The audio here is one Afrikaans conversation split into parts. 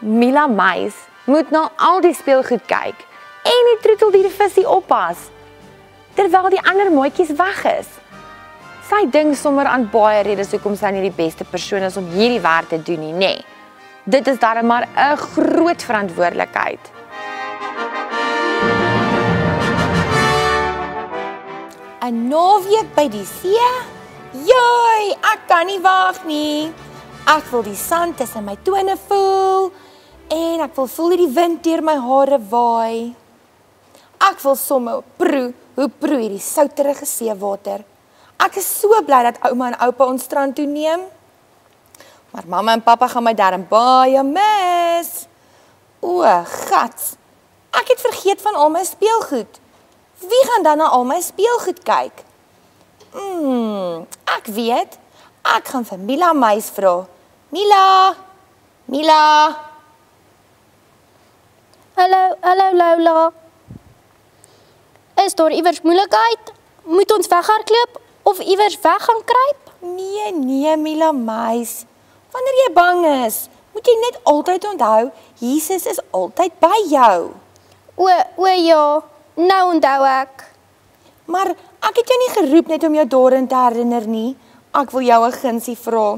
Mila Meis moet na al die speelgoed kyk en die troeteldiere visie oppas terwyl die ander maatjies weg is. Sy dink sommer aan baie redes hoekom sy nie die beste persoon is om hierdie werk te doen nie, nê. Nee. Dit is darem maar 'n groot verantwoordelikheid. 'n Naweek by die see? Joi, ek kan nie wag nie. Ek wil die sand tussen my tone voel en ek wil voel hoe die wind deur my hare waai. Ek wil sommer proe hoe proe hierdie souterige seewater. Ek is so bly dat ouma en oupa ons strand toe neem. Maar mamma en pappa gaan my darm baie mis. O, gats. Ek het vergeet van al my speelgoed. Wie gaan dan na al my speelgoed kyk? Mm, ek weet. Ek gaan vir Mila Meis vra. Mila. Mila. Hallo, hallo Lola. Is daar iewers moeilikheid? Moet ons weghardloop of iewers weg gaan kruip? Nee, nee, Mila Meis. Wanneer jy bang is, moet jy net altyd onthou, Jesus is altyd by jou. O, o ja, nou onthou ek. Maar ek het jou nie geroep net om jou daarin te herinner nie. Ek wil jou 'n gunsie vra.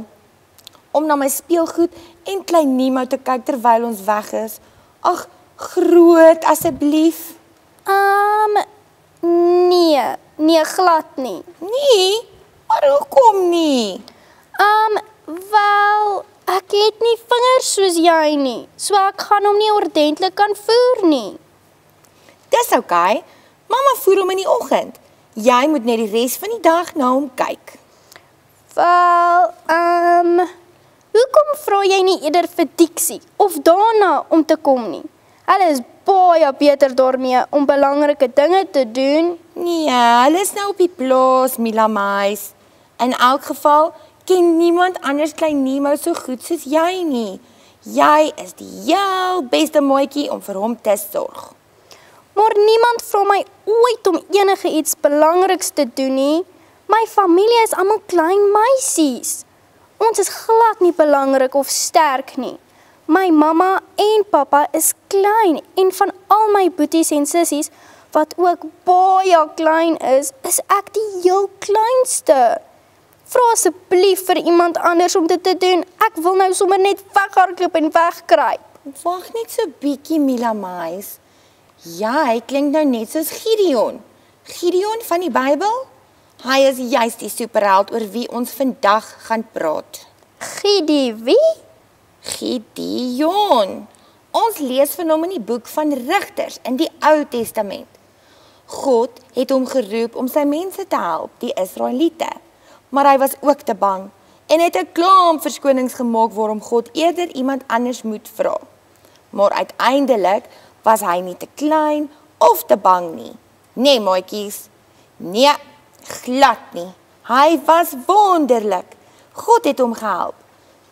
Om na my speelgoed en klein Nemo te kyk terwyl ons weg is. Ag, groot asseblief. Um nee, nee glad nie. Nee, maar hoekom nie? Um wel, ek het nie vingers soos jy nie. So ek gaan hom nie ordentlik kan voer nie. Dis oukei. Okay. Mamma voer hom in die oggend. Jy moet net die res van die dag na hom kyk. Wel, um hoekom vra jy nie eerder vir Dixie of daarna om te kom nie? Hulle is baie beter daarmee om belangrike dinge te doen. Nee, hulle is nou op die plaas, Mila Mais. In elk geval ken niemand anders klein Nemo so goed soos jy nie. Jy is die heel beste maatjie om vir hom te sorg. Maar niemand vra my ooit om enige iets belangriks te doen nie. My familie is almal klein meisies. Ons is glad nie belangrik of sterk nie. My mamma en pappa is klein en van al my boeties en sissies wat ook baie klein is, is ek die heel kleinste. Vra asseblief vir iemand anders om dit te doen. Ek wil nou sommer net weghardloop en wegkruip. Wag net so bietjie Mila Mais. Ja, hy klink nou net soos Gideon. Gideon van die Bybel? Hy is juist die superheld oor wie ons vandag gaan praat. Gidie, wie? Gideon. Ons lees van hom in die boek van Rigters in die Ou Testament. God het hom geroep om sy mense te help, die Israeliete. Maar hy was ook te bang en het 'n klaam verskonings gemaak waarom God eerder iemand anders moet vra. Maar uiteindelik was hy nie te klein of te bang nie. Nee, maatjies. Nee, glad nie. Hy was wonderlik. God het hom gehelp.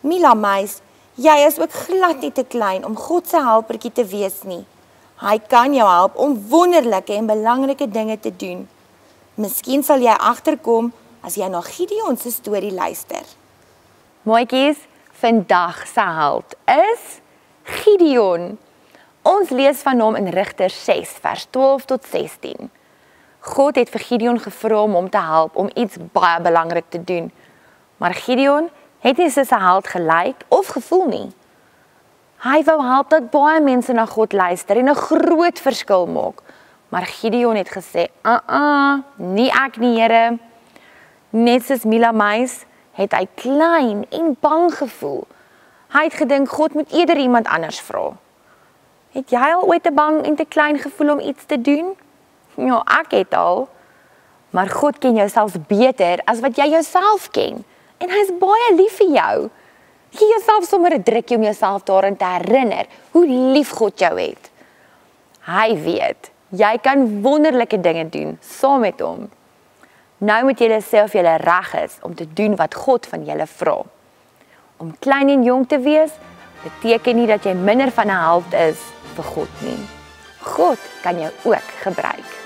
Mila Meis Jy is ook glad nie te klein om God se helpertjie te wees nie. Hy kan jou help om wonderlike en belangrike dinge te doen. Miskien sal jy agterkom as jy na Gideon se storie luister. Mooietjies, vandag se held is Gideon. Ons lees van hom in Rigters 6 vers 12 tot 16. God het vir Gideon gevra om hom te help om iets baie belangrik te doen. Maar Gideon het nie soos 'n held gelyk of gevoel nie. Hy wou help dat baie mense na God luister en 'n groot verskil maak. Maar Gideon het gesê, "Uh, uh nie ek nie, Here." Net soos Mila Meis het hy klein en bang gevoel. Hy het gedink God moet eerder iemand anders vra. Het jy al ooit te bang en te klein gevoel om iets te doen? Ja, ek het al. Maar God ken jou selfs beter as wat jy jouself ken en hy's baie lief vir jou. Gee jouself sommer 'n drukkie om jouself daaraan te herinner hoe lief God jou het. Hy weet, jy kan wonderlike dinge doen saam met hom. Nou moet jy sê of jy reg is om te doen wat God van jou vra. Om klein en jonk te wees beteken nie dat jy minder van 'n held is vir God nie. God kan jou ook gebruik.